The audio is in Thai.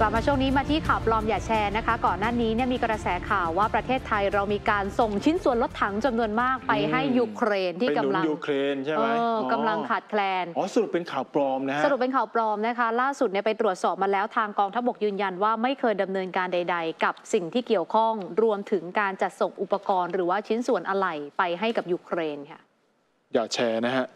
กลับมาช่วงนี้มาที่ข่าวปลอมอย่าแชร์นะคะ ก่อนหน้านี้เนี่ยมีกระแสข่าวว่าประเทศไทยเรามีการส่งชิ้นส่วนรถถังจำนวนมากไปให้ยูเครนที่กำาลังยูเครนใช่ไหมกำลังขาดแคลนอ๋อสรุปเป็นข่าวปลอมนะฮะสรุปเป็นข่าวปลอมนะคะ ล่าสุดเนี่ยไปตรวจสอบมาแล้วทางกองทัพบกยืนยันว่าไม่เคยดำเนินการใด ๆ กับสิ่งที่เกี่ยวข้องรวมถึงการจัดส่งอุปกรณ์ หรือว่าชิ้นส่วนอะไหล่ไปให้กับยูเครนค่ะอย่าแชร์นะฮะ